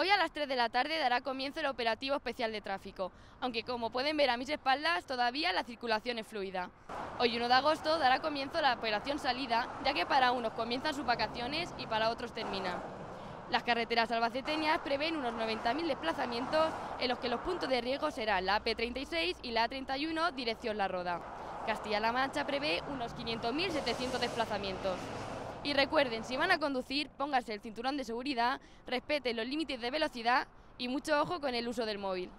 Hoy a las 3 de la tarde dará comienzo el operativo especial de tráfico, aunque como pueden ver a mis espaldas todavía la circulación es fluida. Hoy 1 de agosto dará comienzo la operación salida, ya que para unos comienzan sus vacaciones y para otros terminan. Las carreteras albaceteñas prevén unos 90.000 desplazamientos en los que los puntos de riesgo serán la AP36 y la A31 dirección La Roda. Castilla-La Mancha prevé unos 500.700 desplazamientos. Y recuerden, si van a conducir, pónganse el cinturón de seguridad, respeten los límites de velocidad y mucho ojo con el uso del móvil.